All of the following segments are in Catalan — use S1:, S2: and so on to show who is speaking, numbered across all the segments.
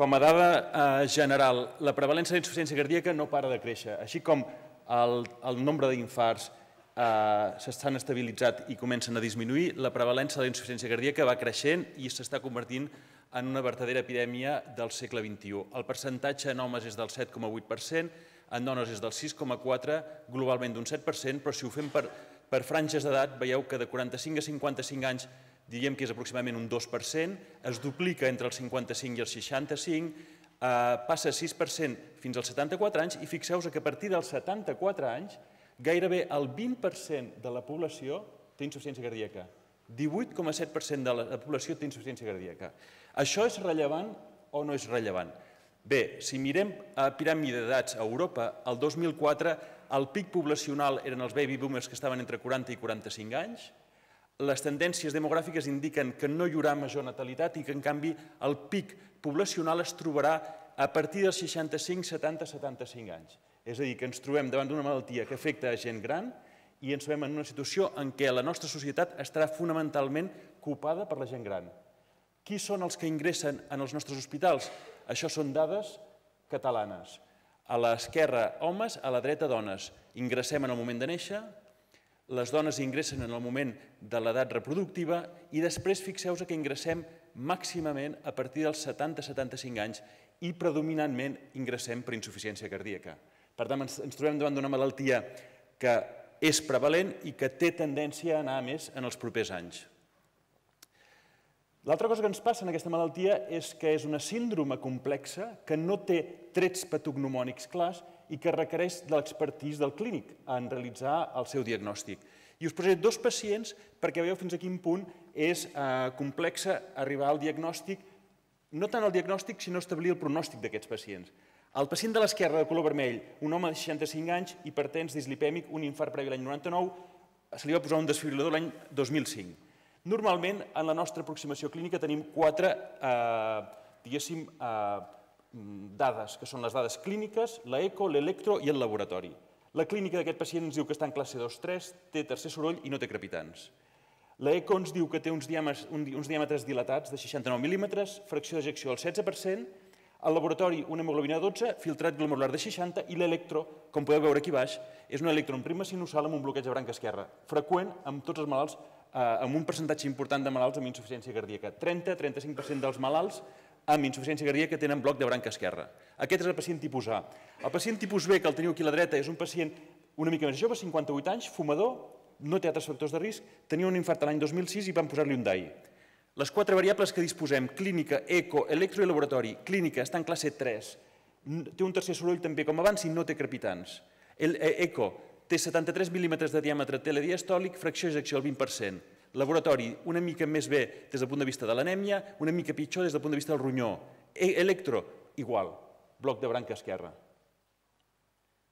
S1: Com a dada eh, general, la prevalença d'insuficiència cardíaca no para de créixer, així com el, el nombre d'infarts eh, s'estan estabilitzat i comencen a disminuir, la prevalença de la insuficiència cardíaca va creixent i s'està convertint en una verdadera epidèmia del segle XXI. El percentatge en homes és del 7,8%, en dones és del 6,4%, globalment d'un 7%, però si ho fem per, per franges d'edat, veieu que de 45 a 55 anys diríem que és aproximadament un 2%, es duplica entre els 55 i els 65, eh, passa 6% fins als 74 anys i fixeu-vos que a partir dels 74 anys gairebé el 20% de la població té insuficiència cardíaca. 18,7% de la població té insuficiència cardíaca. Això és rellevant o no és rellevant? Bé, si mirem a piràmide d'edats a Europa, el 2004 el pic poblacional eren els baby boomers que estaven entre 40 i 45 anys, les tendències demogràfiques indiquen que no hi haurà major natalitat i que, en canvi, el pic poblacional es trobarà a partir dels 65, 70, 75 anys. És a dir, que ens trobem davant d'una malaltia que afecta a gent gran i ens trobem en una situació en què la nostra societat estarà fonamentalment copada per la gent gran. Qui són els que ingressen en els nostres hospitals? Això són dades catalanes. A l'esquerra, homes, a la dreta, dones. Ingressem en el moment de néixer, les dones ingressen en el moment de l'edat reproductiva i després fixeu-vos que ingressem màximament a partir dels 70-75 anys i predominantment ingressem per insuficiència cardíaca. Per tant, ens, trobem davant d'una malaltia que és prevalent i que té tendència a anar més en els propers anys. L'altra cosa que ens passa en aquesta malaltia és que és una síndrome complexa que no té trets patognomònics clars i que requereix de l'expertís del clínic en realitzar el seu diagnòstic. I us posaré dos pacients perquè veieu fins a quin punt és eh, complexa arribar al diagnòstic, no tant al diagnòstic, sinó establir el pronòstic d'aquests pacients. El pacient de l'esquerra de color vermell, un home de 65 anys, hipertens, dislipèmic, un infart previ l'any 99, se li va posar un desfibrilador l'any 2005. Normalment, en la nostra aproximació clínica tenim quatre, eh, diguéssim, eh, dades, que són les dades clíniques, l'eco, l'electro i el laboratori. La clínica d'aquest pacient ens diu que està en classe 2-3, té tercer soroll i no té crepitants. L'eco ens diu que té uns diàmetres, uns diàmetres dilatats de 69 mil·límetres, fracció d'ejecció al 16%, al laboratori una hemoglobina 12, filtrat glomerular de 60 i l'electro, com podeu veure aquí baix, és un electron prima sinusal amb un bloqueig de branca esquerra, freqüent amb tots els malalts, eh, amb un percentatge important de malalts amb insuficiència cardíaca. 30-35% dels malalts amb insuficiència cardíaca tenen bloc de branca esquerra. Aquest és el pacient tipus A. El pacient tipus B, que el teniu aquí a la dreta, és un pacient una mica més jove, 58 anys, fumador, no té altres factors de risc, tenia un infart l'any 2006 i van posar-li un DAI. Les quatre variables que disposem, clínica, eco, electro i laboratori. Clínica, està en classe 3. Té un tercer soroll també com abans i no té crepitants. El eh, eco té 73 mil·límetres de diàmetre telediastòlic, fracció d'ejecció al 20%. Laboratori, una mica més bé des del punt de vista de l'anèmia, una mica pitjor des del punt de vista del ronyó. E electro, igual, bloc de branca esquerra.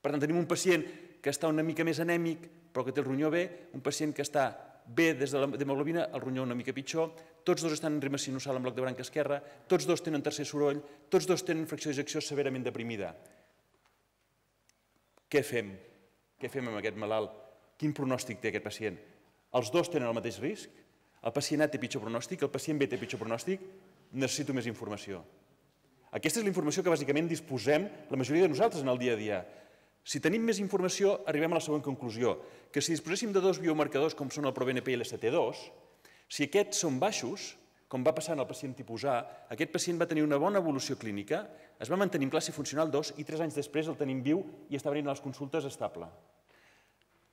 S1: Per tant, tenim un pacient que està una mica més anèmic, però que té el ronyó bé, un pacient que està bé des de l'hemoglobina, el ronyó una mica pitjor, tots dos estan en rima sinusal amb bloc de branca esquerra, tots dos tenen tercer soroll, tots dos tenen fracció d'ejecció severament deprimida. Què fem? Què fem amb aquest malalt? Quin pronòstic té aquest pacient? Els dos tenen el mateix risc? El pacient A té pitjor pronòstic? El pacient B té pitjor pronòstic? Necessito més informació. Aquesta és la informació que bàsicament disposem la majoria de nosaltres en el dia a dia. Si tenim més informació, arribem a la següent conclusió, que si disposéssim de dos biomarcadors com són el ProBNP i l'ST2, si aquests són baixos, com va passar en el pacient tipus A, aquest pacient va tenir una bona evolució clínica, es va mantenir en classe funcional 2 i 3 anys després el tenim viu i està venint a les consultes estable.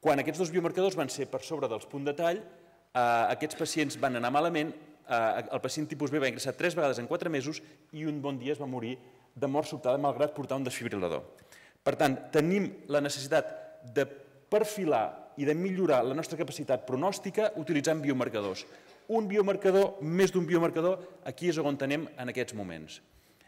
S1: Quan aquests dos biomarcadors van ser per sobre dels punts de tall, eh, aquests pacients van anar malament, eh, el pacient tipus B va ingressar 3 vegades en 4 mesos i un bon dia es va morir de mort sobtada malgrat portar un desfibrilador. Per tant, tenim la necessitat de perfilar i de millorar la nostra capacitat pronòstica utilitzant biomarcadors. Un biomarcador, més d'un biomarcador, aquí és on tenem en aquests moments.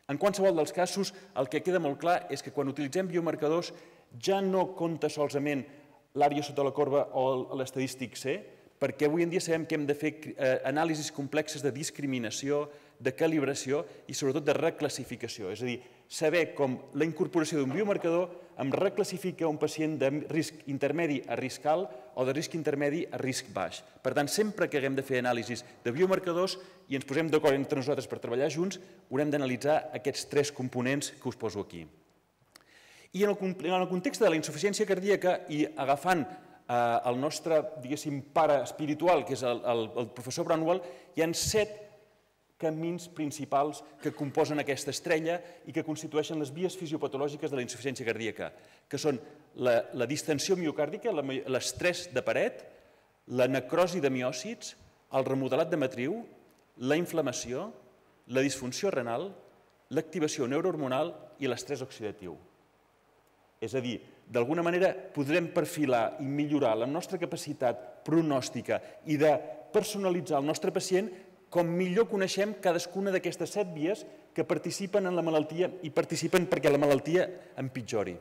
S1: En qualsevol dels casos, el que queda molt clar és que quan utilitzem biomarcadors ja no compta solament l'àrea sota la corba o l'estadístic C, perquè avui en dia sabem que hem de fer eh, anàlisis complexes de discriminació, de calibració i sobretot de reclassificació. És a dir, saber com la incorporació d'un biomarcador em reclassifica un pacient de risc intermedi a risc alt o de risc intermedi a risc baix. Per tant, sempre que haguem de fer anàlisis de biomarcadors i ens posem d'acord entre nosaltres per treballar junts, haurem d'analitzar aquests tres components que us poso aquí. I en el, el context de la insuficiència cardíaca i agafant eh, el nostre, diguéssim, pare espiritual, que és el, el, professor Brownwell, hi han set camins principals que composen aquesta estrella i que constitueixen les vies fisiopatològiques de la insuficiència cardíaca, que són la, la distensió miocàrdica, l'estrès de paret, la necrosi de miòcits, el remodelat de matriu, la inflamació, la disfunció renal, l'activació neurohormonal i l'estrès oxidatiu. És a dir, d'alguna manera podrem perfilar i millorar la nostra capacitat pronòstica i de personalitzar el nostre pacient com millor coneixem cadascuna d'aquestes set vies que participen en la malaltia i participen perquè la malaltia empitjori.